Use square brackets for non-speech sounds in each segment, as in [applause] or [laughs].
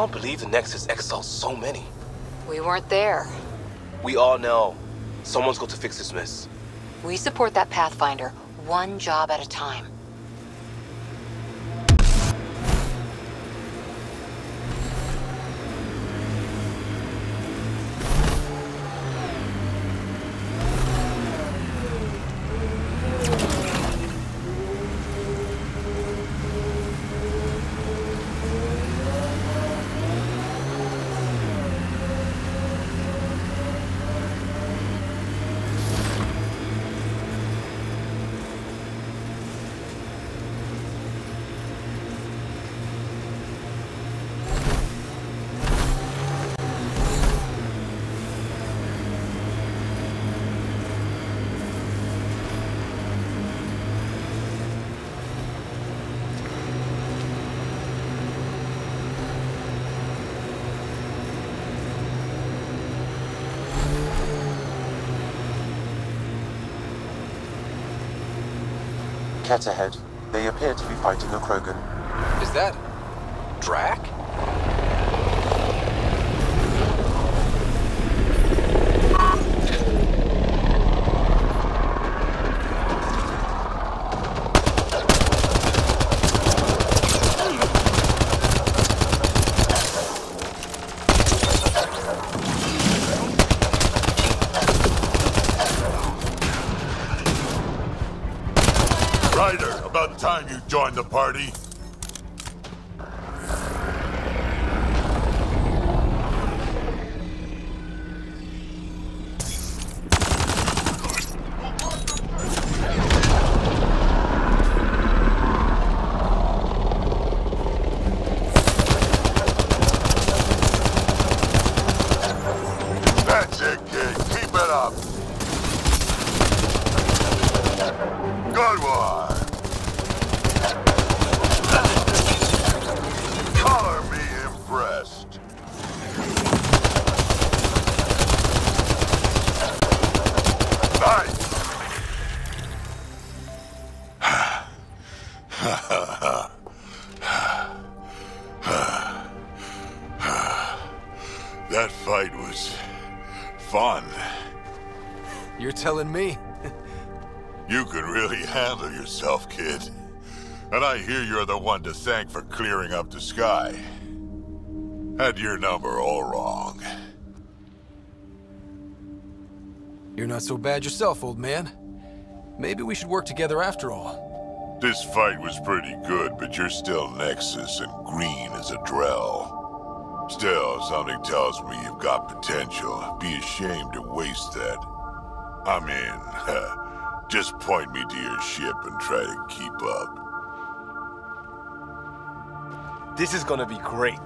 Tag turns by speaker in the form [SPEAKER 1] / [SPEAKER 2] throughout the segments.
[SPEAKER 1] can't believe the Nexus exiled so many.
[SPEAKER 2] We weren't there.
[SPEAKER 1] We all know. Someone's got to fix this mess.
[SPEAKER 2] We support that Pathfinder, one job at a time.
[SPEAKER 3] Kett ahead. They appear to be fighting a Krogan.
[SPEAKER 4] Is that... Drack?
[SPEAKER 5] Hear you're the one to thank for clearing up the sky. Had your number all wrong.
[SPEAKER 4] You're not so bad yourself, old man. Maybe we should work together after all.
[SPEAKER 5] This fight was pretty good, but you're still Nexus and green as a Drell. Still, something tells me you've got potential. Be ashamed to waste that. I'm in. [laughs] Just point me to your ship and try to keep up.
[SPEAKER 1] This is gonna be great.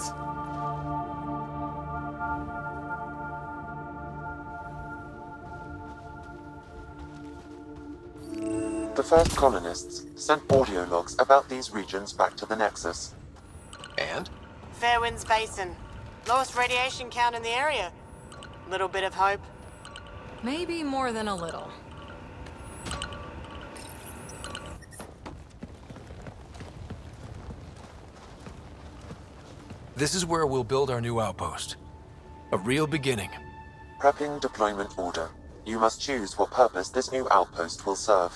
[SPEAKER 3] The first colonists sent audio logs about these regions back to the Nexus.
[SPEAKER 4] And?
[SPEAKER 6] Fairwinds Basin. Lowest radiation count in the area. Little bit of hope.
[SPEAKER 2] Maybe more than a little.
[SPEAKER 4] This is where we'll build our new outpost. A real beginning.
[SPEAKER 3] Prepping deployment order. You must choose what purpose this new outpost will serve.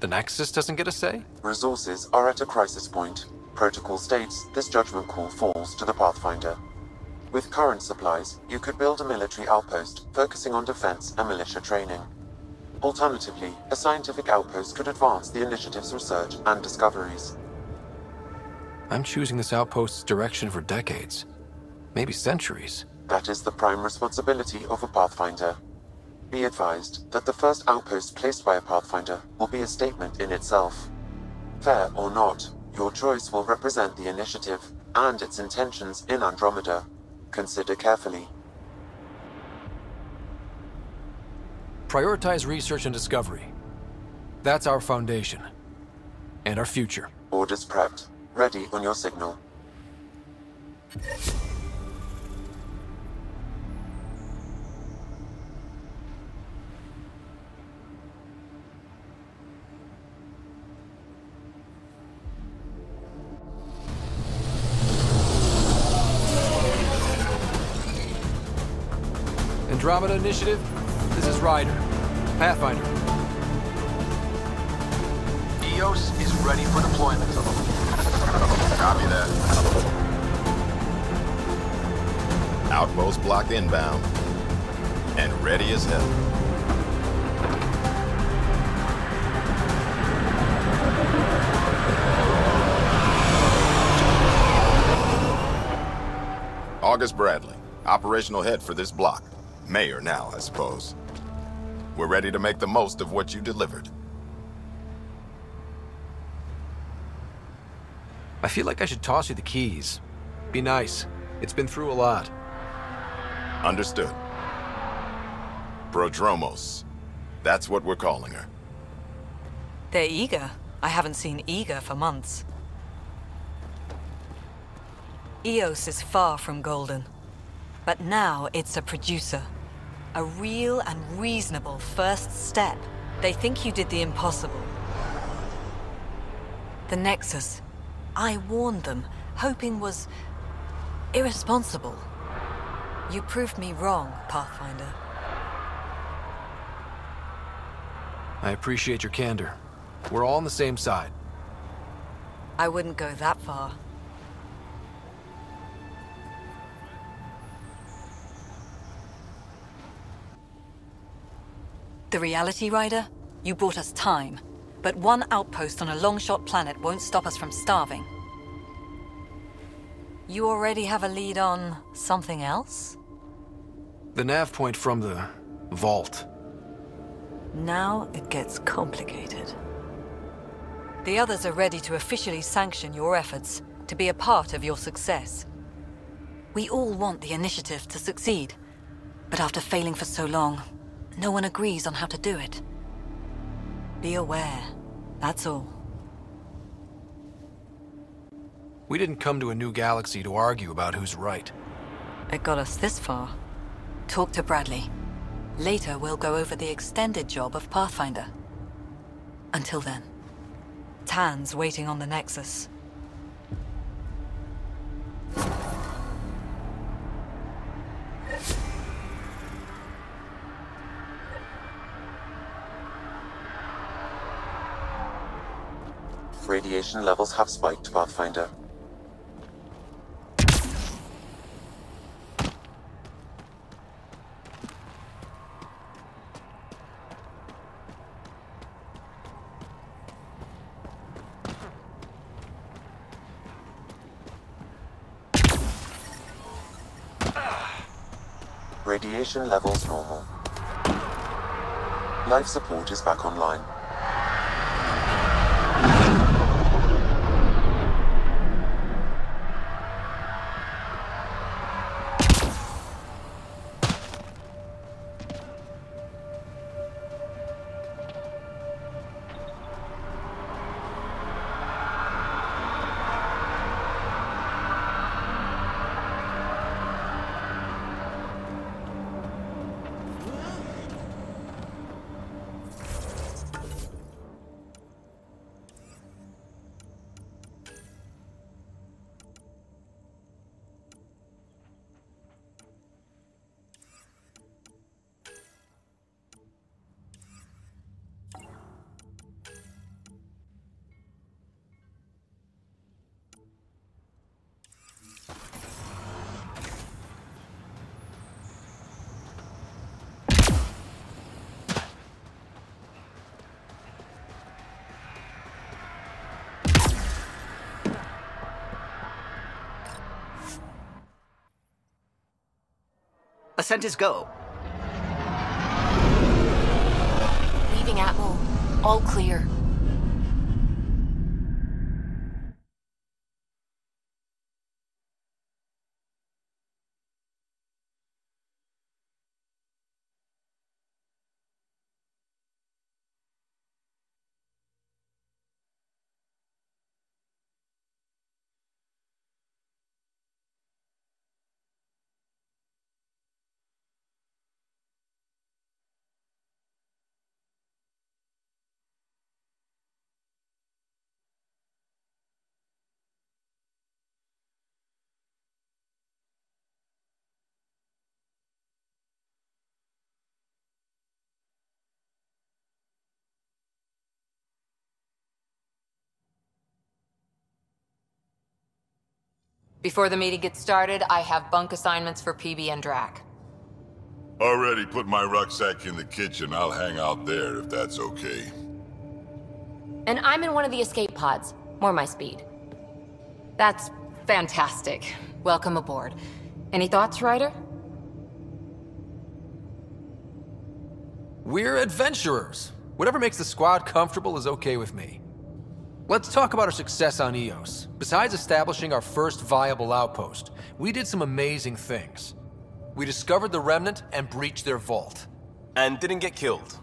[SPEAKER 4] The Nexus doesn't get a say?
[SPEAKER 3] Resources are at a crisis point. Protocol states this judgment call falls to the Pathfinder. With current supplies, you could build a military outpost focusing on defense and militia training. Alternatively, a scientific outpost could advance the initiative's research and discoveries.
[SPEAKER 4] I'm choosing this outpost's direction for decades. Maybe centuries.
[SPEAKER 3] That is the prime responsibility of a Pathfinder. Be advised that the first outpost placed by a Pathfinder will be a statement in itself. Fair or not, your choice will represent the initiative and its intentions in Andromeda. Consider carefully.
[SPEAKER 4] Prioritize research and discovery. That's our foundation. And our future.
[SPEAKER 3] Orders prepped. Ready on your signal.
[SPEAKER 4] Andromeda Initiative, this is Ryder, Pathfinder.
[SPEAKER 7] EOS is ready for deployment
[SPEAKER 8] Copy that. Outpost block inbound. And ready as hell. August Bradley, operational head for this block. Mayor now, I suppose. We're ready to make the most of what you delivered.
[SPEAKER 4] I feel like I should toss you the keys. Be nice. It's been through a lot.
[SPEAKER 8] Understood. Prodromos. That's what we're calling her.
[SPEAKER 9] They're eager. I haven't seen eager for months. EOS is far from golden. But now it's a producer. A real and reasonable first step. They think you did the impossible. The Nexus. I warned them, hoping was irresponsible. You proved me wrong, Pathfinder.
[SPEAKER 4] I appreciate your candor. We're all on the same side.
[SPEAKER 9] I wouldn't go that far. The Reality Rider? You brought us time. But one outpost on a long-shot planet won't stop us from starving. You already have a lead on something else?
[SPEAKER 4] The nav point from the vault.
[SPEAKER 9] Now it gets complicated. The others are ready to officially sanction your efforts, to be a part of your success. We all want the initiative to succeed, but after failing for so long, no one agrees on how to do it. Be aware, that's all.
[SPEAKER 4] We didn't come to a new galaxy to argue about who's right.
[SPEAKER 9] It got us this far. Talk to Bradley. Later, we'll go over the extended job of Pathfinder. Until then, Tann's waiting on the Nexus.
[SPEAKER 3] Radiation levels have spiked, Pathfinder. Radiation levels normal. Life support is back online.
[SPEAKER 7] Ascent is go.
[SPEAKER 2] Leaving Atmo. All clear.
[SPEAKER 10] Before the meeting gets started, I have bunk assignments for PeeBee and Drack.
[SPEAKER 5] Already put my rucksack in the kitchen. I'll hang out there if that's okay.
[SPEAKER 11] And I'm in one of the escape pods. More my speed.
[SPEAKER 10] That's fantastic. Welcome aboard. Any thoughts, Ryder?
[SPEAKER 4] We're adventurers. Whatever makes the squad comfortable is okay with me. Let's talk about our success on EOS. Besides establishing our first viable outpost, we did some amazing things. We discovered the Remnant and breached their vault.
[SPEAKER 1] And didn't get killed.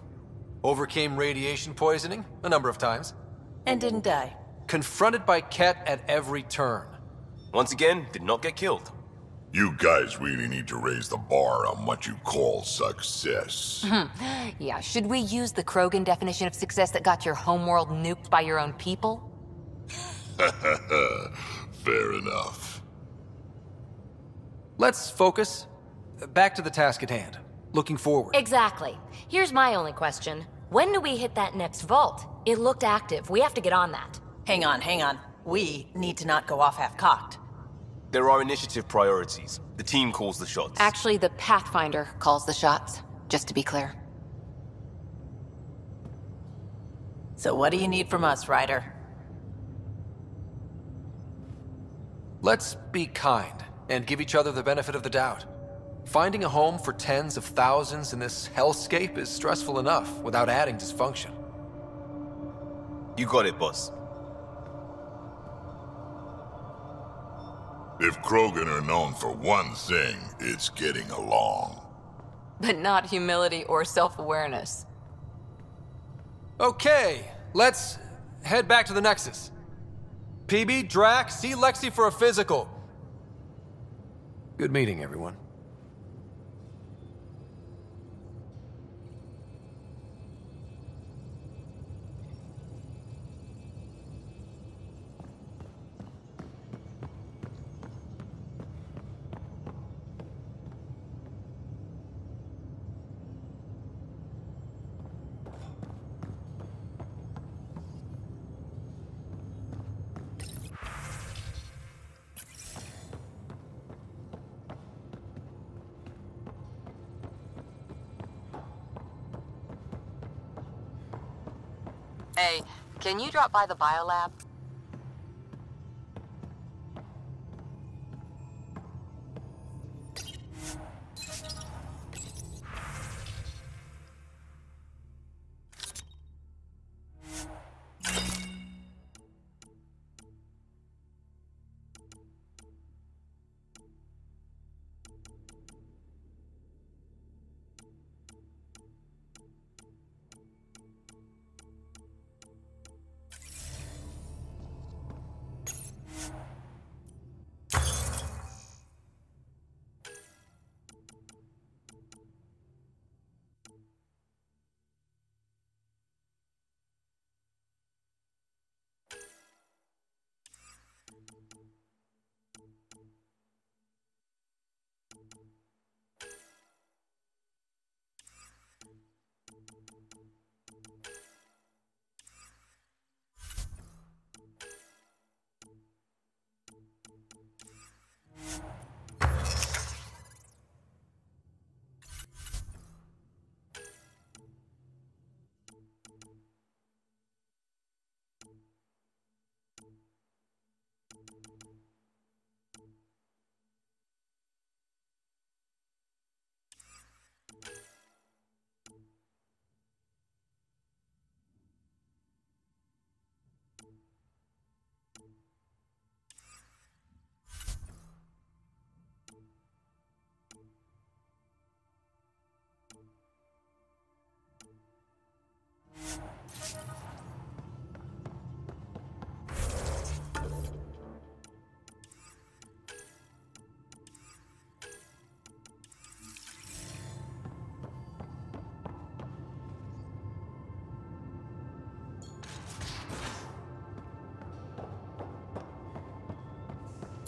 [SPEAKER 4] Overcame radiation poisoning a number of times.
[SPEAKER 12] And didn't die.
[SPEAKER 4] Confronted by Kett at every turn.
[SPEAKER 1] Once again, did not get killed.
[SPEAKER 5] You guys really need to raise the bar on what you call success. [laughs]
[SPEAKER 10] yeah, should we use the Krogan definition of success that got your homeworld nuked by your own people? [laughs]
[SPEAKER 5] Fair enough.
[SPEAKER 4] Let's focus. Back to the task at hand. Looking forward.
[SPEAKER 11] Exactly. Here's my only question. When do we hit that next vault? It looked active. We have to get on that.
[SPEAKER 12] Hang on, hang on. We need to not go off half-cocked.
[SPEAKER 1] There are initiative priorities. The team calls the shots.
[SPEAKER 10] Actually, the Pathfinder calls the shots, just to be clear.
[SPEAKER 12] So what do you need from us, Ryder?
[SPEAKER 4] Let's be kind and give each other the benefit of the doubt. Finding a home for tens of thousands in this hellscape is stressful enough without adding dysfunction.
[SPEAKER 1] You got it, boss.
[SPEAKER 5] If Krogan are known for one thing, it's getting along.
[SPEAKER 10] But not humility or self-awareness.
[SPEAKER 4] Okay, let's head back to the Nexus. PeeBee, Drack, see Lexi for a physical. Good meeting, everyone.
[SPEAKER 10] Can you drop by the biolab?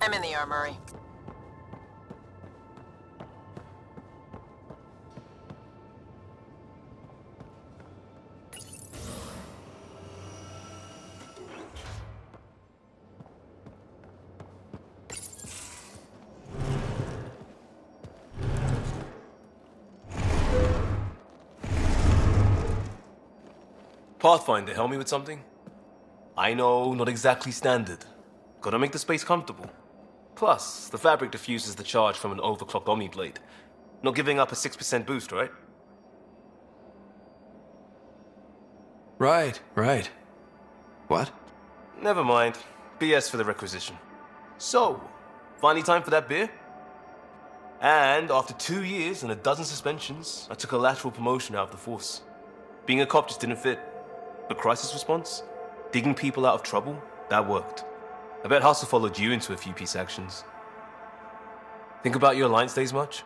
[SPEAKER 12] I'm in the armory.
[SPEAKER 1] Pathfinder, help me with something? I know, not exactly standard. Gotta make the space comfortable. Plus, the fabric diffuses the charge from an overclocked Omni Blade. Not giving up a 6% boost, right?
[SPEAKER 4] Right, right. What?
[SPEAKER 1] Never mind. BS for the requisition. So, finally time for that beer? And after two years and a dozen suspensions, I took a lateral promotion out of the force. Being a cop just didn't fit. But crisis response? Digging people out of trouble? That worked. I bet Hustle followed you into a few peace actions. Think about your alliance days much?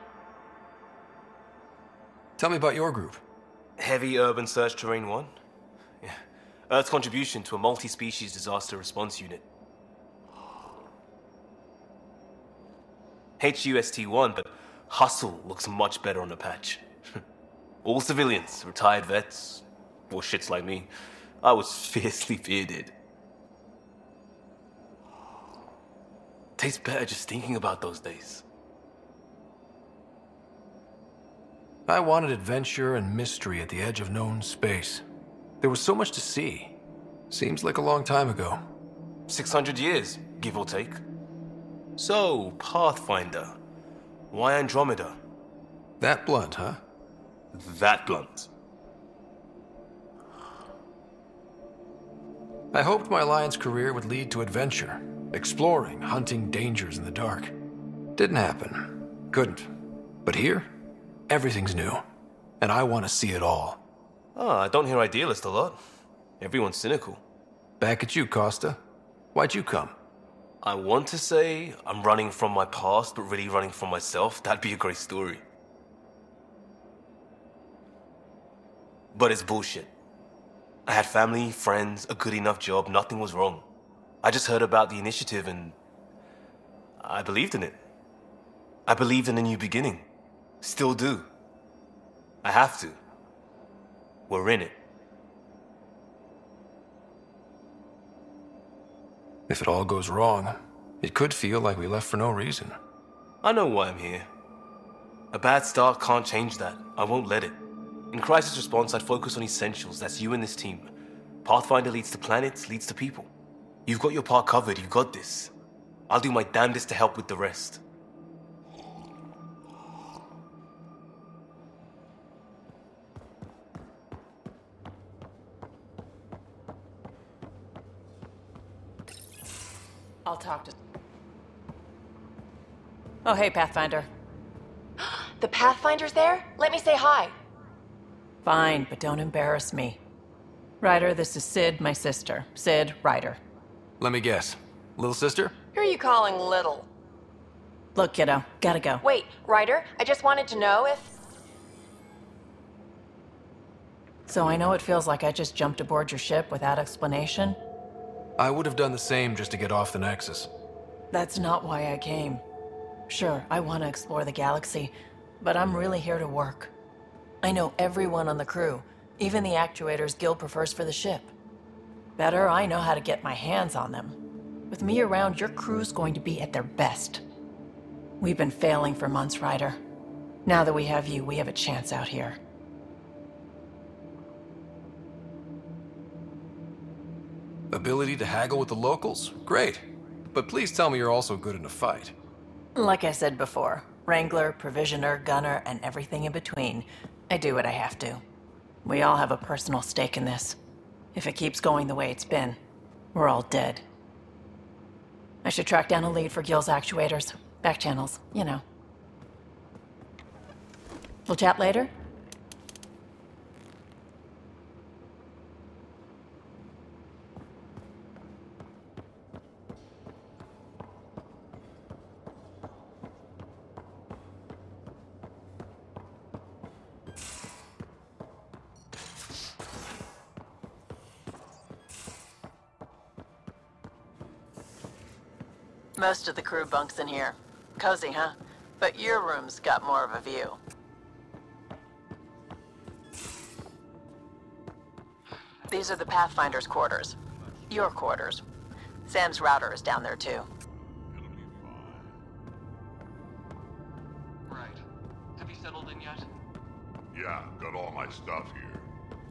[SPEAKER 4] Tell me about your group.
[SPEAKER 1] Heavy Urban Search Terrain 1? Yeah. Earth's contribution to a multi-species disaster response unit. HUST-1, but Hustle looks much better on the patch. [laughs] All civilians, retired vets, or shits like me. I was [laughs] fiercely bearded. Tastes better just thinking about those days.
[SPEAKER 4] I wanted adventure and mystery at the edge of known space. There was so much to see. Seems like a long time ago.
[SPEAKER 1] 600 years, give or take. So, Pathfinder. Why Andromeda?
[SPEAKER 4] That blunt, huh?
[SPEAKER 1] That blunt.
[SPEAKER 4] I hoped my Alliance career would lead to adventure, exploring, hunting dangers in the dark. Didn't happen. Couldn't. But here, everything's new. And I want to see it all.
[SPEAKER 1] Ah, oh, I don't hear idealist a lot. Everyone's cynical.
[SPEAKER 4] Back at you, Kosta. Why'd you come?
[SPEAKER 1] I want to say I'm running from my past, but really running from myself. That'd be a great story. But it's bullshit. I had family, friends, a good enough job, nothing was wrong. I just heard about the initiative and I believed in it. I believed in a new beginning. Still do. I have to. We're in it.
[SPEAKER 4] If it all goes wrong, it could feel like we left for no reason.
[SPEAKER 1] I know why I'm here. A bad start can't change that. I won't let it. In crisis response, I'd focus on essentials. That's you and this team. Pathfinder leads to planets, leads to people. You've got your part covered. You've got this. I'll do my damnedest to help with the rest.
[SPEAKER 12] I'll talk to... Oh, hey, Pathfinder. [gasps]
[SPEAKER 13] the Pathfinder's there? Let me say hi.
[SPEAKER 12] Fine, but don't embarrass me. Ryder, this is Sid, my sister. Sid, Ryder.
[SPEAKER 4] Let me guess. Little sister?
[SPEAKER 13] Who are you calling little?
[SPEAKER 12] Look, kiddo, gotta go.
[SPEAKER 13] Wait, Ryder, I just wanted to know if...
[SPEAKER 12] So I know it feels like I just jumped aboard your ship without explanation?
[SPEAKER 4] I would have done the same just to get off the Nexus.
[SPEAKER 12] That's not why I came. Sure, I want to explore the galaxy, but I'm really here to work. I know everyone on the crew, even the actuators Gil prefers for the ship. Better, I know how to get my hands on them. With me around, your crew's going to be at their best. We've been failing for months, Ryder. Now that we have you, we have a chance out here.
[SPEAKER 4] Ability to haggle with the locals? Great. But please tell me you're also good in a fight.
[SPEAKER 12] Like I said before, Wrangler, Provisioner, Gunner, and everything in between. I do what I have to. We all have a personal stake in this. If it keeps going the way it's been, we're all dead. I should track down a lead for Gil's actuators. Back channels, you know. We'll chat later? Most of the crew bunks in here. Cozy, huh? But your room's got more of a view. These are the Pathfinder's quarters. Your quarters. Sam's router is down there too.
[SPEAKER 14] Right. Have you settled in yet?
[SPEAKER 5] Yeah, got all my stuff here.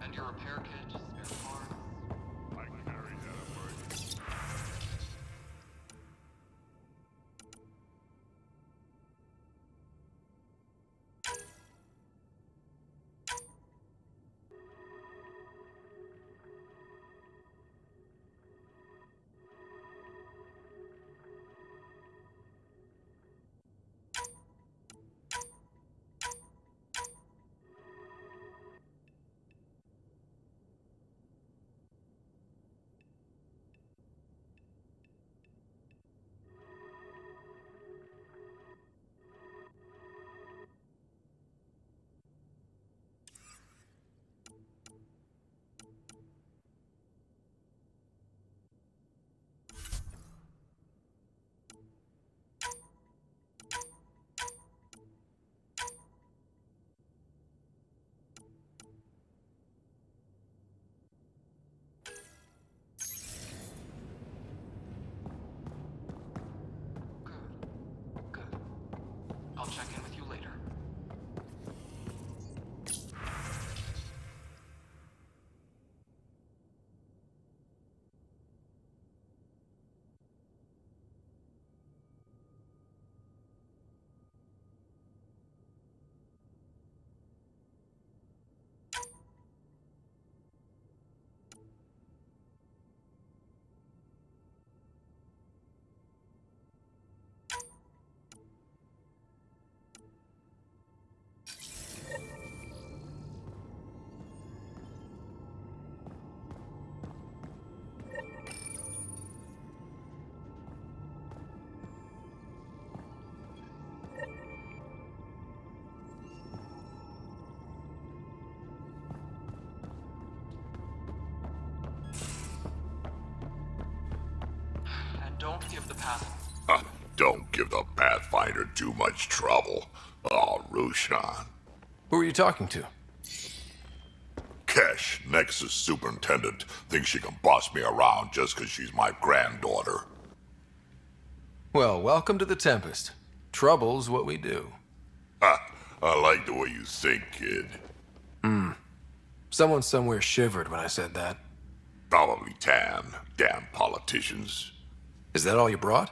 [SPEAKER 7] And your repair kit, check in give the path.
[SPEAKER 5] Huh, Don't give the Pathfinder too much trouble. Oh, Rushan.
[SPEAKER 4] Who are you talking to?
[SPEAKER 5] Kesh, Nexus Superintendent, thinks she can boss me around just 'cause she's my granddaughter.
[SPEAKER 4] Well, welcome to the Tempest. Trouble's what we do.
[SPEAKER 5] Ha, I like the way you think, kid.
[SPEAKER 4] Hmm. Someone somewhere shivered when I said that.
[SPEAKER 5] Probably Tann. Damn politicians.
[SPEAKER 4] Is that all you brought?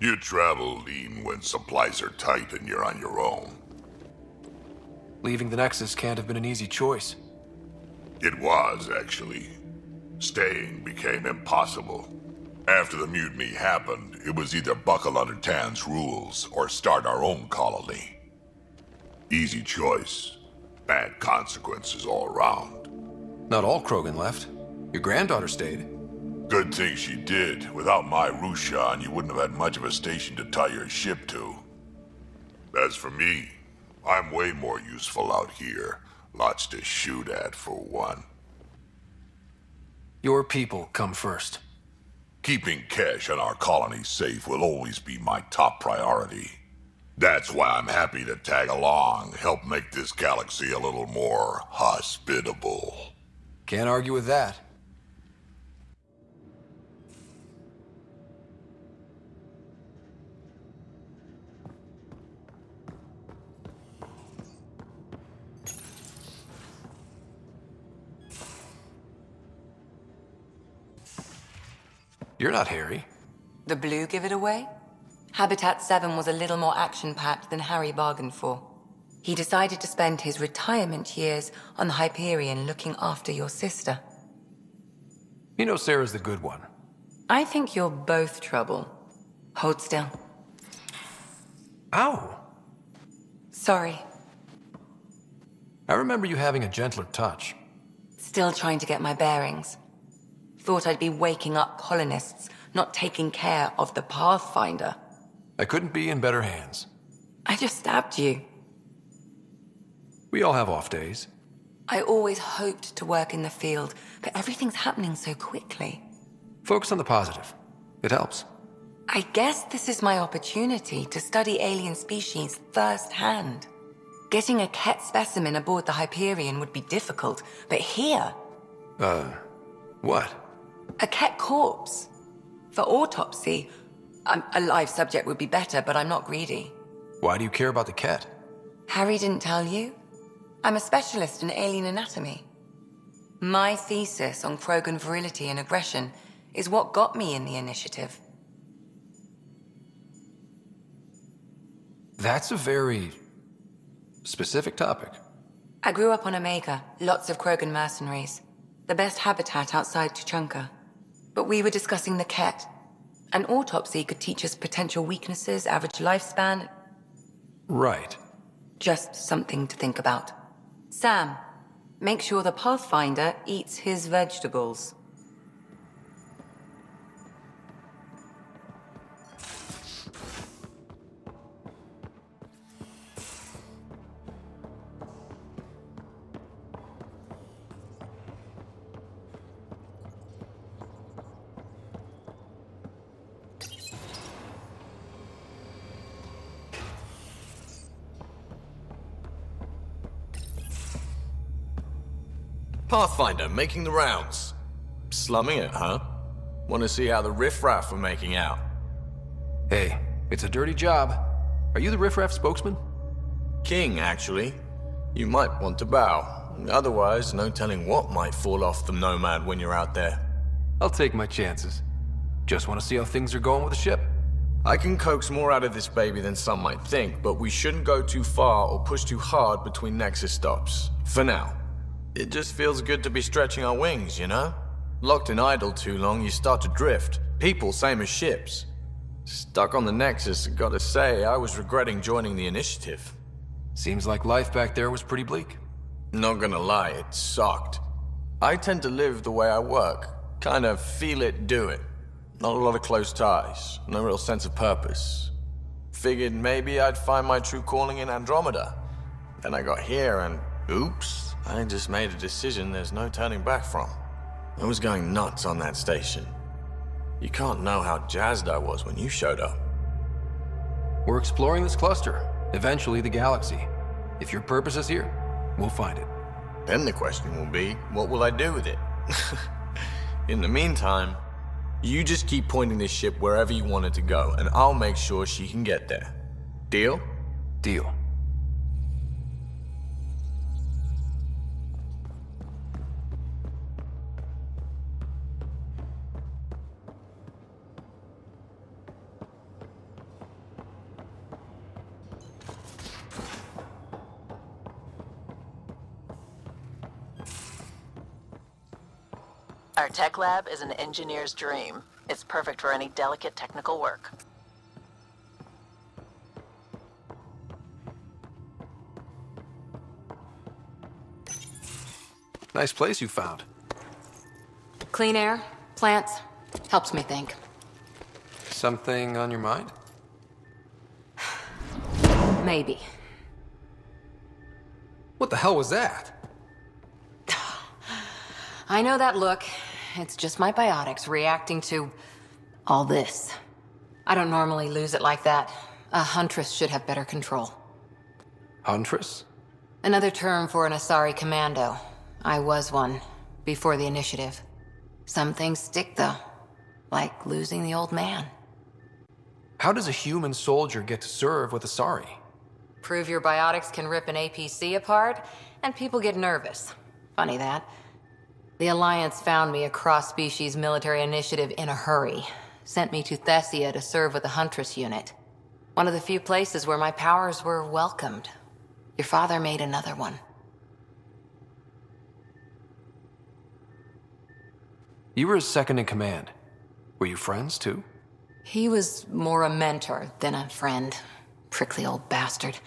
[SPEAKER 5] You travel lean when supplies are tight and you're on your own.
[SPEAKER 4] Leaving the Nexus can't have been an easy choice.
[SPEAKER 5] It was, actually. Staying became impossible. After the mutiny happened, it was either buckle under Tann's rules or start our own colony. Easy choice. Bad consequences all around.
[SPEAKER 4] Not all Krogan left. Your granddaughter stayed.
[SPEAKER 5] Good thing she did. Without my Rushan, you wouldn't have had much of a station to tie your ship to. As for me, I'm way more useful out here. Lots to shoot at, for one.
[SPEAKER 4] Your people come first.
[SPEAKER 5] Keeping Kesh and our colony safe will always be my top priority. That's why I'm happy to tag along, help make this galaxy a little more hospitable.
[SPEAKER 4] Can't argue with that. You're not Harry.
[SPEAKER 2] The blue give it away? Habitat 7 was a little more action packed than Harry bargained for. He decided to spend his retirement years on the Hyperion looking after your sister.
[SPEAKER 4] You know Sara's the good one.
[SPEAKER 2] I think you're both trouble. Hold still.
[SPEAKER 4] Ow!
[SPEAKER 2] Sorry.
[SPEAKER 4] I remember you having a gentler touch.
[SPEAKER 2] Still trying to get my bearings. Thought I'd be waking up colonists, not taking care of the Pathfinder.
[SPEAKER 4] I couldn't be in better hands.
[SPEAKER 2] I just stabbed you.
[SPEAKER 4] We all have off days.
[SPEAKER 2] I always hoped to work in the field, but everything's happening so quickly.
[SPEAKER 4] Focus on the positive. It helps.
[SPEAKER 2] I guess this is my opportunity to study alien species firsthand. Getting a Kett specimen aboard the Hyperion would be difficult, but here,
[SPEAKER 4] Uh, what?
[SPEAKER 2] A Kett corpse. For autopsy, um, a live subject would be better, but I'm not greedy.
[SPEAKER 4] Why do you care about the cat?
[SPEAKER 2] Harry didn't tell you? I'm a specialist in alien anatomy. My thesis on Krogan virility and aggression is what got me in the initiative.
[SPEAKER 4] That's a very specific topic.
[SPEAKER 2] I grew up on Omega, lots of Krogan mercenaries. The best habitat outside Tuchanka. But we were discussing the Kett. An autopsy could teach us potential weaknesses, average lifespan.
[SPEAKER 4] Right.
[SPEAKER 2] Just something to think about. Sam, make sure the Pathfinder eats his vegetables.
[SPEAKER 14] Pathfinder, making the rounds. Slumming it, huh? Want to see how the riffraff are making out?
[SPEAKER 4] Hey, it's a dirty job. Are you the riffraff spokesman?
[SPEAKER 14] King, actually. You might want to bow. Otherwise, no telling what might fall off the Nomad when you're out there.
[SPEAKER 4] I'll take my chances. Just want to see how things are going with the ship.
[SPEAKER 14] I can coax more out of this baby than some might think, but we shouldn't go too far or push too hard between Nexus stops. For now. It just feels good to be stretching our wings, you know? Locked in idle too long, you start to drift. People, same as ships. Stuck on the Nexus, gotta say, I was regretting joining the initiative.
[SPEAKER 4] Seems like life back there was pretty bleak.
[SPEAKER 14] Not gonna lie, it sucked. I tend to live the way I work. Kind of feel it, do it. Not a lot of close ties, no real sense of purpose. Figured maybe I'd find my true calling in Andromeda. Then I got here and oops, I just made a decision there's no turning back from. I was going nuts on that station. You can't know how jazzed I was when you showed up.
[SPEAKER 4] We're exploring this cluster, eventually the galaxy. If your purpose is here, we'll find it.
[SPEAKER 14] Then the question will be, what will I do with it? [laughs] In the meantime, you just keep pointing this ship wherever you want it to go, and I'll make sure she can get there. Deal?
[SPEAKER 4] Deal.
[SPEAKER 12] Our tech lab is an engineer's dream. It's perfect for any delicate technical work.
[SPEAKER 4] Nice place you found.
[SPEAKER 10] Clean air, plants, helps me think.
[SPEAKER 4] Something on your mind?
[SPEAKER 10] Maybe.
[SPEAKER 4] What the hell was that? [sighs]
[SPEAKER 10] I know that look. It's just my biotics reacting to all this. I don't normally lose it like that. A huntress should have better control.
[SPEAKER 4] Huntress?
[SPEAKER 10] Another term for an Asari commando. I was one, before the initiative. Some things stick, though. Like losing the old man.
[SPEAKER 4] How does a human soldier get to serve with Asari?
[SPEAKER 10] Prove your biotics can rip an APC apart, and people get nervous. Funny that. The Alliance found me a cross-species military initiative in a hurry. Sent me to Thessia to serve with the Huntress unit. One of the few places where my powers were welcomed. Your father made another one.
[SPEAKER 4] You were his second in command. Were you friends, too?
[SPEAKER 10] He was more a mentor than a friend. Prickly old bastard.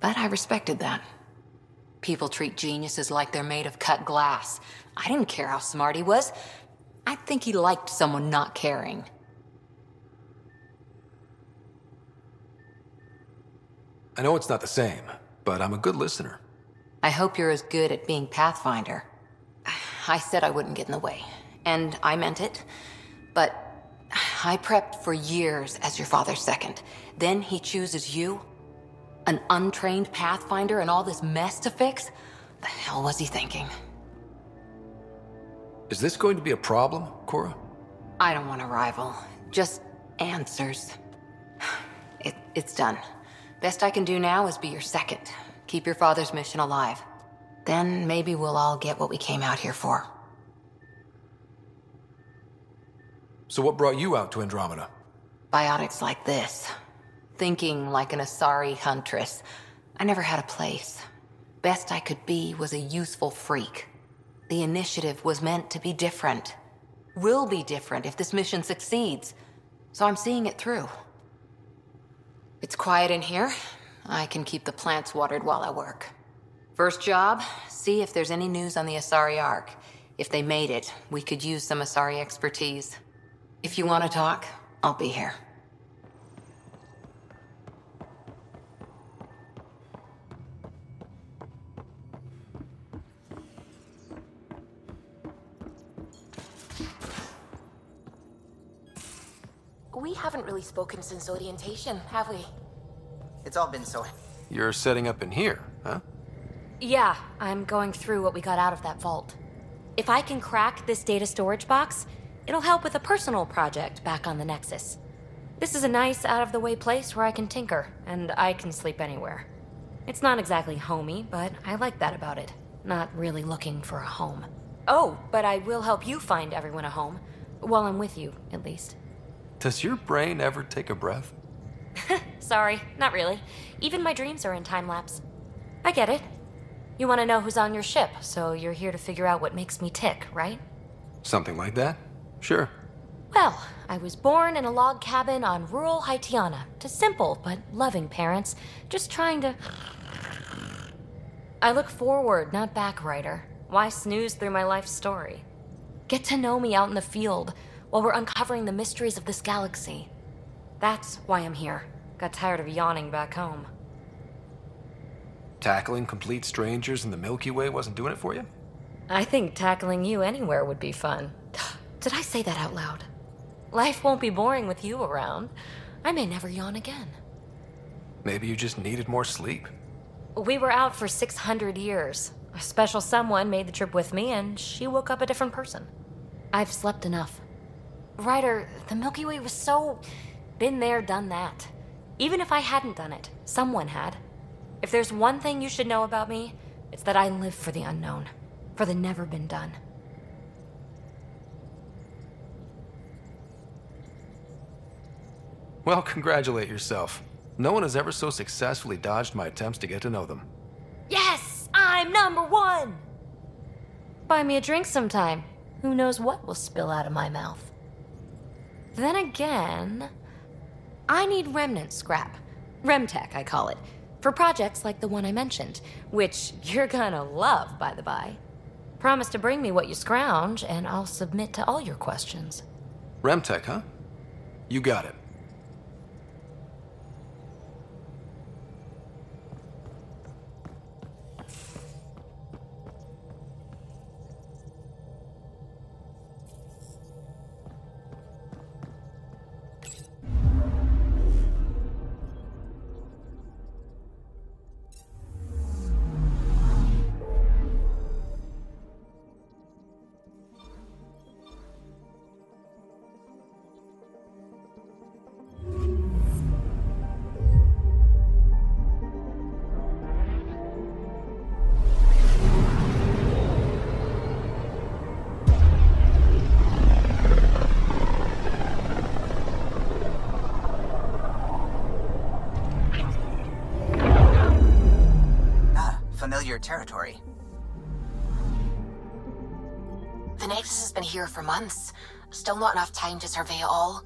[SPEAKER 10] But I respected that. People treat geniuses like they're made of cut glass. I didn't care how smart he was. I think he liked someone not caring.
[SPEAKER 4] I know it's not the same, but I'm a good listener.
[SPEAKER 10] I hope you're as good at being Pathfinder. [sighs] I said I wouldn't get in the way, and I meant it. But [sighs] I prepped for years as your father's second. Then he chooses you? An untrained Pathfinder and all this mess to fix? The hell was he thinking?
[SPEAKER 4] Is this going to be a problem, Cora?
[SPEAKER 10] I don't want a rival. Just answers. It, it's done. Best I can do now is be your second. Keep your father's mission alive. Then maybe we'll all get what we came out here for.
[SPEAKER 4] So what brought you out to Andromeda?
[SPEAKER 10] Biotics like this. Thinking like an Asari huntress. I never had a place. Best I could be was a useful freak. The initiative was meant to be different. Will be different if this mission succeeds. So I'm seeing it through. It's quiet in here. I can keep the plants watered while I work. First job, see if there's any news on the Asari Ark. If they made it, we could use some Asari expertise. If you want to talk, I'll be here.
[SPEAKER 13] We haven't really spoken since orientation, have we?
[SPEAKER 15] It's all been so.
[SPEAKER 4] You're setting up in here, huh?
[SPEAKER 11] Yeah, I'm going through what we got out of that vault. If I can crack this data storage box, it'll help with a personal project back on the Nexus. This is a nice, out of the way place where I can tinker, and I can sleep anywhere. It's not exactly homey, but I like that about it. Not really looking for a home. Oh, but I will help you find everyone a home. While I'm with you, at least.
[SPEAKER 4] Does your brain ever take a breath? [laughs]
[SPEAKER 11] Sorry, not really. Even my dreams are in time lapse. I get it. You want to know who's on your ship, so you're here to figure out what makes me tick, right?
[SPEAKER 4] Something like that? Sure.
[SPEAKER 11] Well, I was born in a log cabin on rural Haitiana to simple but loving parents, just trying to. I look forward, not back, Ryder. Why snooze through my life story? Get to know me out in the field while we're uncovering the mysteries of this galaxy. That's why I'm here. Got tired of yawning back home.
[SPEAKER 4] Tackling complete strangers in the Milky Way wasn't doing it for you?
[SPEAKER 11] I think tackling you anywhere would be fun. [sighs] Did I say that out loud? Life won't be boring with you around. I may never yawn again.
[SPEAKER 4] Maybe you just needed more sleep.
[SPEAKER 11] We were out for 600 years. A special someone made the trip with me, and she woke up a different person. I've slept enough. Ryder, the Milky Way was so. been there, done that. Even if I hadn't done it, someone had. If there's one thing you should know about me, it's that I live for the unknown, for the never been done.
[SPEAKER 4] Well, congratulate yourself. No one has ever so successfully dodged my attempts to get to know them.
[SPEAKER 11] Yes, I'm number one! Buy me a drink sometime. Who knows what will spill out of my mouth? Then again, I need remnant scrap. Remtech, I call it. For projects like the one I mentioned, which you're gonna love, by the by. Promise to bring me what you scrounge, and I'll submit to all your questions.
[SPEAKER 4] Remtech, huh? You got it.
[SPEAKER 13] Been here for months. Still not enough time to survey it all.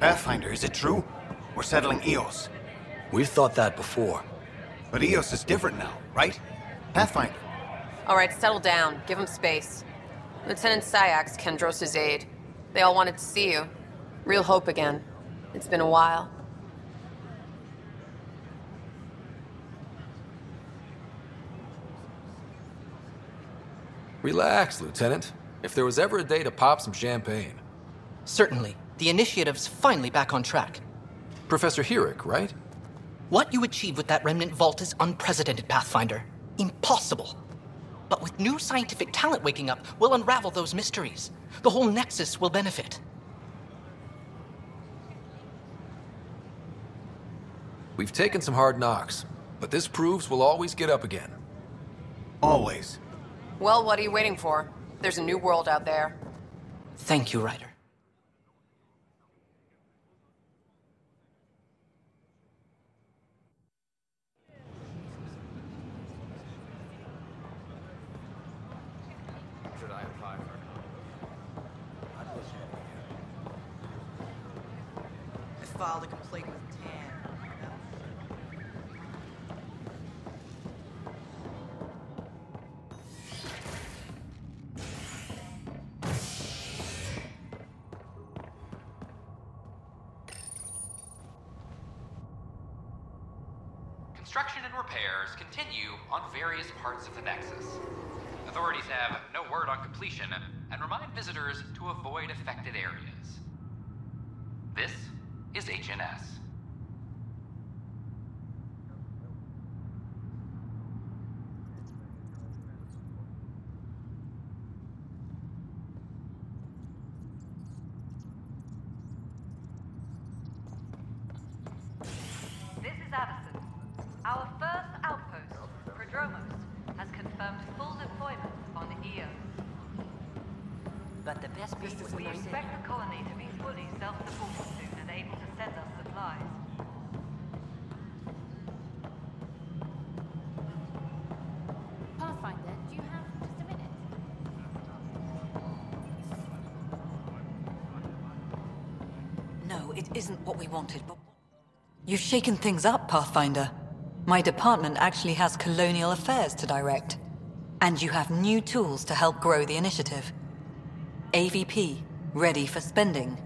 [SPEAKER 16] Pathfinder, is it true? We're settling Eos.
[SPEAKER 17] We've thought that before.
[SPEAKER 16] But Eos is different now, right? Pathfinder.
[SPEAKER 18] All right, settle down. Give him space. Lieutenant Syax, Kandros' aide. They all wanted to see you. Real hope again. It's been a while.
[SPEAKER 4] Relax, Lieutenant. If there was ever a day to pop some champagne.
[SPEAKER 19] Certainly. The initiative's finally back on track.
[SPEAKER 4] Professor Herrick, right?
[SPEAKER 19] What you achieved with that remnant vault is unprecedented, Pathfinder. Impossible. But with new scientific talent waking up, we'll unravel those mysteries. The whole Nexus will benefit.
[SPEAKER 4] We've taken some hard knocks, but this proves we'll always get up again.
[SPEAKER 16] Always.
[SPEAKER 18] Well, what are you waiting for? There's a new world out there.
[SPEAKER 19] Thank you, Ryder.
[SPEAKER 4] Should I apply for
[SPEAKER 19] I filed a complaint with Tann.
[SPEAKER 20] Construction and repairs continue on various parts of the Nexus. Authorities have no word on completion and remind visitors to avoid affected areas. This is HNS.
[SPEAKER 9] Wanted, but... You've shaken things up, Pathfinder. My department actually has colonial affairs to direct. And you have new tools to help grow the initiative. AVP, ready for spending.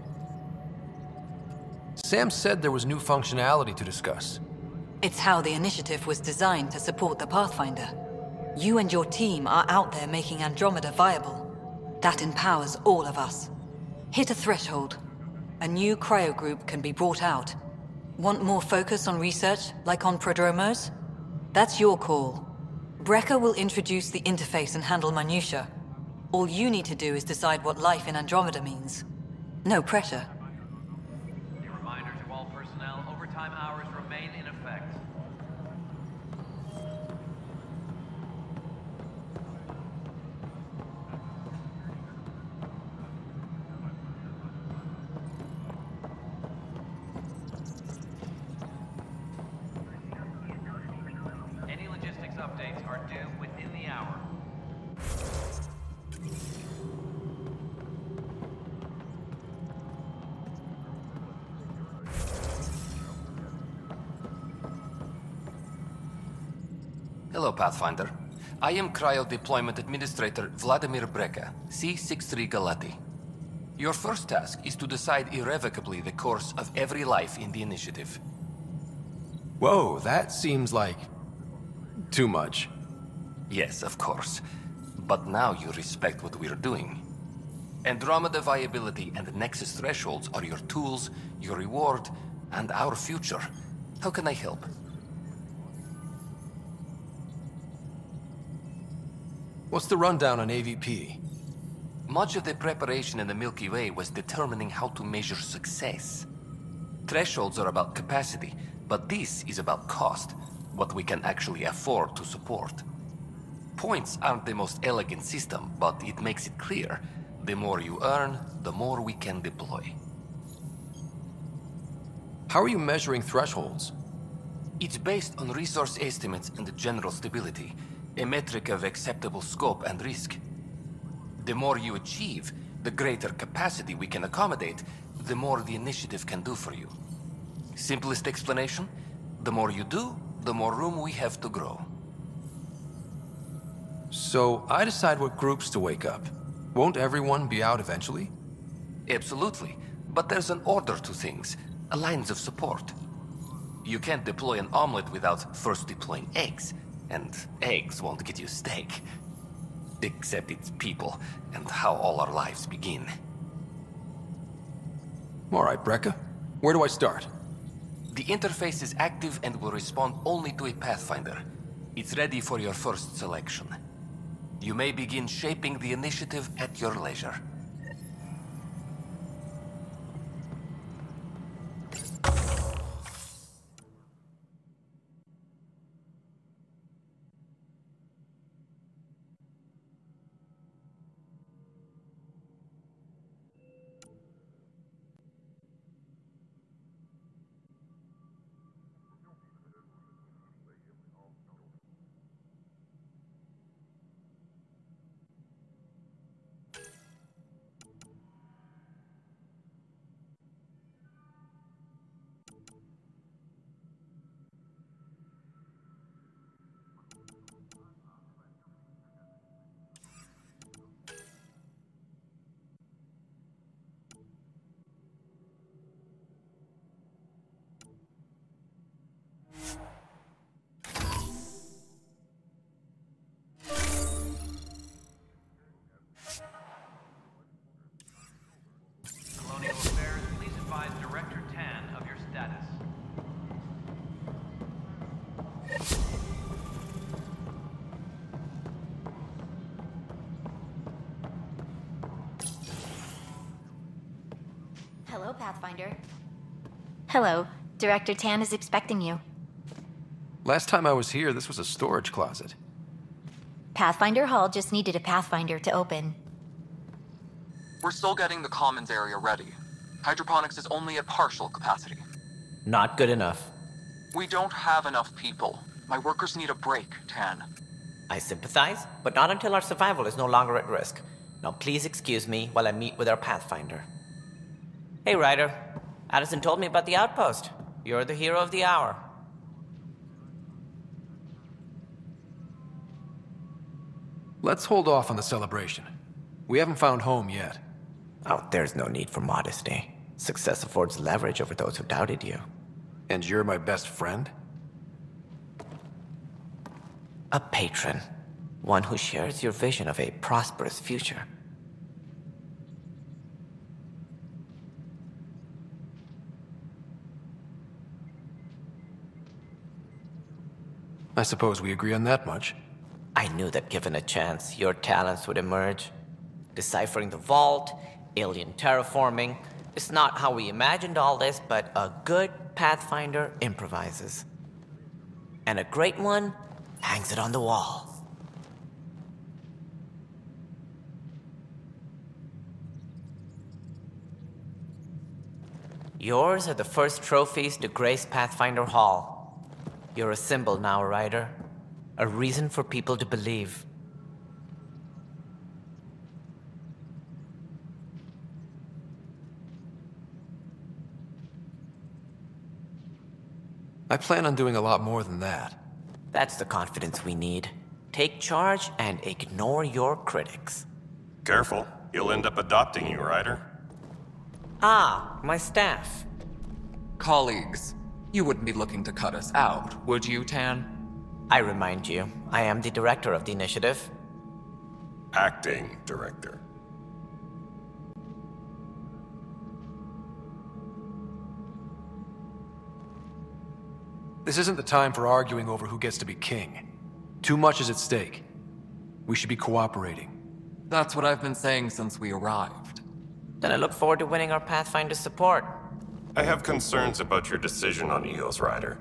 [SPEAKER 4] Sam said there was new functionality to discuss.
[SPEAKER 9] It's how the initiative was designed to support the Pathfinder. You and your team are out there making Andromeda viable. That empowers all of us. Hit a threshold. A new cryo group can be brought out. Want more focus on research, like on Prodromos? That's your call. Brecker will introduce the interface and handle minutia. All you need to do is decide what life in Andromeda means. No pressure.
[SPEAKER 21] Pathfinder. I am Cryo Deployment Administrator Vladimir Breka, C-63 Galati. Your first task is to decide irrevocably the course of every life in the initiative.
[SPEAKER 4] Whoa, that seems like... too much.
[SPEAKER 21] Yes, of course. But now you respect what we're doing. Andromeda viability and the Nexus thresholds are your tools, your reward, and our future. How can I help?
[SPEAKER 4] What's the rundown on AVP?
[SPEAKER 21] Much of the preparation in the Milky Way was determining how to measure success. Thresholds are about capacity, but this is about cost, what we can actually afford to support. Points aren't the most elegant system, but it makes it clear. The more you earn, the more we can deploy.
[SPEAKER 4] How are you measuring thresholds?
[SPEAKER 21] It's based on resource estimates and the general stability, a metric of acceptable scope and risk. The more you achieve, the greater capacity we can accommodate, the more the initiative can do for you. Simplest explanation? The more you do, the more room we have to grow.
[SPEAKER 4] So, I decide what groups to wake up. Won't everyone be out eventually?
[SPEAKER 21] Absolutely. But there's an order to things, a lines of support. You can't deploy an omelet without first deploying eggs, and eggs won't get you steak. Except it's people, and how all our lives begin.
[SPEAKER 4] Alright, Brekka. Where do I start?
[SPEAKER 21] The interface is active and will respond only to a Pathfinder. It's ready for your first selection. You may begin shaping the initiative at your leisure.
[SPEAKER 22] Pathfinder. Hello. Director Tann is expecting you.
[SPEAKER 4] Last time I was here, this was a storage closet.
[SPEAKER 22] Pathfinder Hall just needed a Pathfinder to open.
[SPEAKER 7] We're still getting the commons area ready. Hydroponics is only at partial capacity.
[SPEAKER 23] Not good enough.
[SPEAKER 7] We don't have enough people. My workers need a break, Tann.
[SPEAKER 23] I sympathize, but not until our survival is no longer at risk. Now please excuse me while I meet with our Pathfinder. Hey, Ryder. Addison told me about the outpost. You're the hero of the hour.
[SPEAKER 4] Let's hold off on the celebration. We haven't found home yet.
[SPEAKER 23] Oh, there's no need for modesty. Success affords leverage over those who doubted you.
[SPEAKER 4] And you're my best friend?
[SPEAKER 23] A patron. One who shares your vision of a prosperous future.
[SPEAKER 4] I suppose we agree on that much.
[SPEAKER 23] I knew that given a chance, your talents would emerge. Deciphering the vault, alien terraforming. It's not how we imagined all this, but a good Pathfinder improvises. And a great one hangs it on the wall. Yours are the first trophies to grace Pathfinder Hall. You're a symbol now, Ryder. A reason for people to believe.
[SPEAKER 4] I plan on doing a lot more than that.
[SPEAKER 23] That's the confidence we need. Take charge and ignore your critics.
[SPEAKER 24] Careful. He'll end up adopting you, Ryder.
[SPEAKER 23] Ah, my staff.
[SPEAKER 25] Colleagues, you wouldn't be looking to cut us out, would you, Tann?
[SPEAKER 23] I remind you, I am the director of the initiative.
[SPEAKER 24] Acting director.
[SPEAKER 4] This isn't the time for arguing over who gets to be king. Too much is at stake. We should be cooperating.
[SPEAKER 25] That's what I've been saying since we arrived.
[SPEAKER 23] Then I look forward to winning our Pathfinder support.
[SPEAKER 24] I have concerns about your decision on Eos Ryder.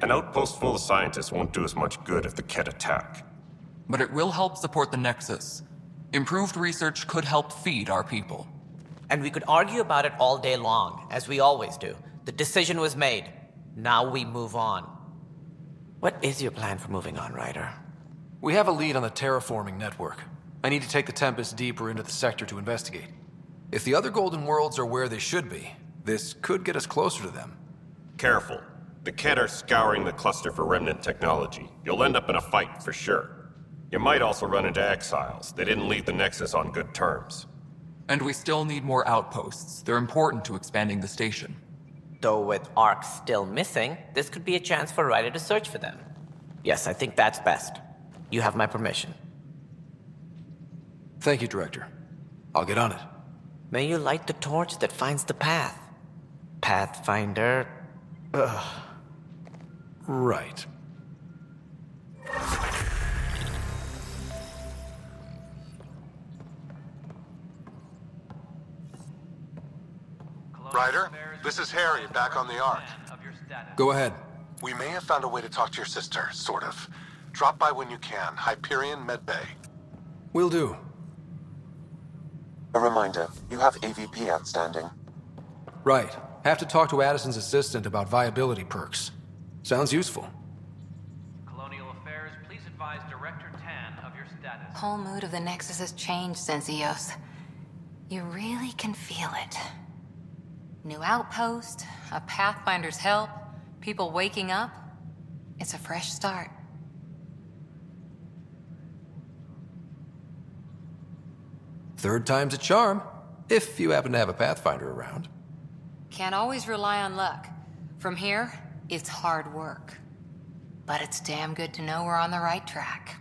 [SPEAKER 24] An outpost full of scientists won't do as much good if the Kett attack.
[SPEAKER 25] But it will help support the Nexus. Improved research could help feed our people.
[SPEAKER 23] And we could argue about it all day long, as we always do. The decision was made. Now we move on. What is your plan for moving on, Ryder?
[SPEAKER 4] We have a lead on the terraforming network. I need to take the Tempest deeper into the sector to investigate. If the other Golden Worlds are where they should be, this could get us closer to them.
[SPEAKER 24] Careful. The Kett are scouring the cluster for remnant technology. You'll end up in a fight for sure. You might also run into exiles. They didn't leave the Nexus on good terms.
[SPEAKER 25] And we still need more outposts. They're important to expanding the station.
[SPEAKER 23] Though with Ark still missing, this could be a chance for Ryder to search for them. Yes, I think that's best. You have my permission.
[SPEAKER 4] Thank you, Director. I'll get on it.
[SPEAKER 23] May you light the torch that finds the path. Pathfinder. Ugh.
[SPEAKER 4] Right.
[SPEAKER 26] Ryder, this is Harry, back on the Ark.
[SPEAKER 4] Go ahead.
[SPEAKER 26] We may have found a way to talk to your sister, sort of. Drop by when you can. Hyperion Medbay.
[SPEAKER 4] Will do.
[SPEAKER 27] A reminder, you have AVP outstanding.
[SPEAKER 4] Right. Have to talk to Addison's assistant about viability perks. Sounds useful.
[SPEAKER 20] Colonial Affairs, please advise Director Tann of your status.
[SPEAKER 10] Whole mood of the Nexus has changed since Eos. You really can feel it. New outpost, a Pathfinder's help, people waking up. It's a fresh start.
[SPEAKER 4] Third time's a charm, if you happen to have a Pathfinder around.
[SPEAKER 10] Can't always rely on luck. From here, it's hard work. But it's damn good to know we're on the right track.